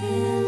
Yeah.